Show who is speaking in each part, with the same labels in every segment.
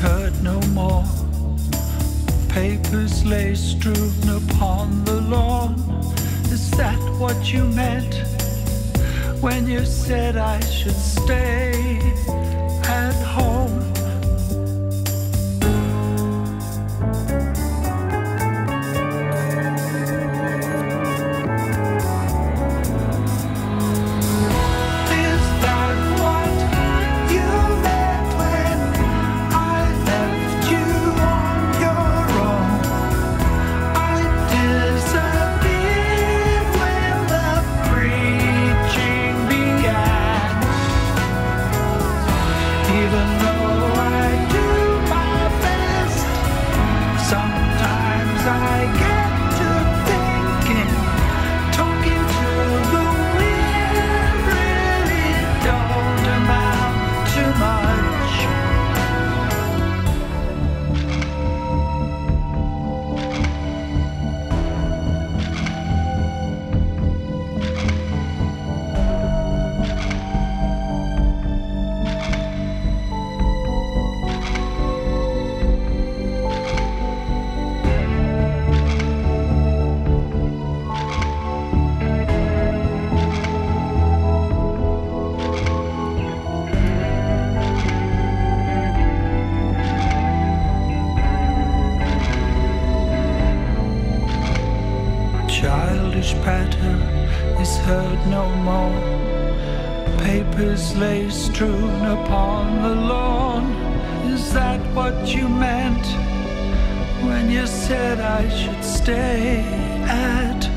Speaker 1: heard no more. Papers lay strewn upon the lawn. Is that what you meant when you said I should stay? Childish patter is heard no more. Papers lay strewn upon the lawn. Is that what you meant when you said I should stay at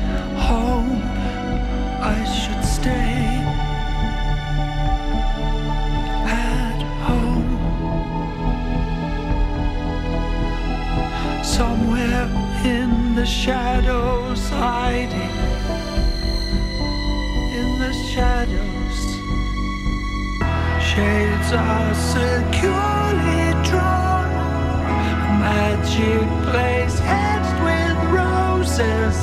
Speaker 1: Somewhere in the shadows, hiding in the shadows. Shades are securely drawn. Magic place edged with roses.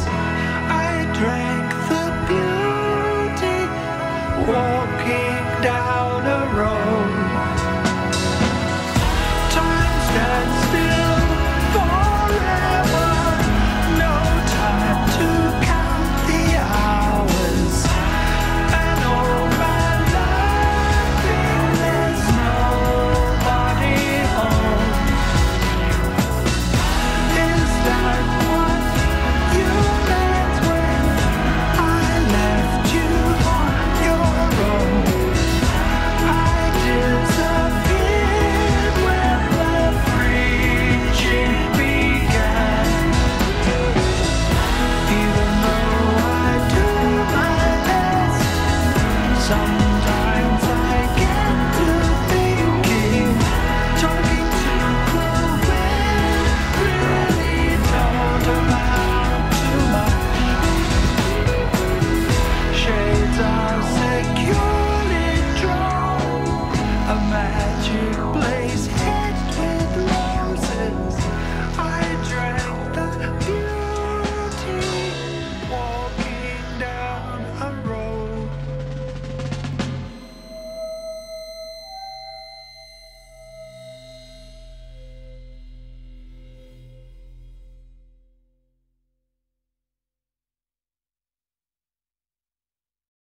Speaker 1: I drank the beauty, walking